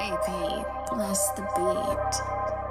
AP, bless the beat.